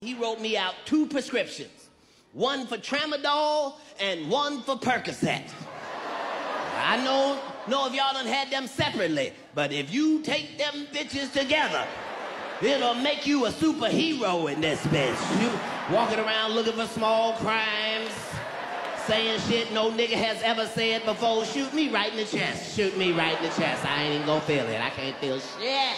He wrote me out two prescriptions, one for Tramadol and one for Percocet. I know, know if y'all done had them separately, but if you take them bitches together, it'll make you a superhero in this bitch. You walking around looking for small crimes, saying shit no nigga has ever said before. Shoot me right in the chest. Shoot me right in the chest. I ain't even gonna feel it. I can't feel shit.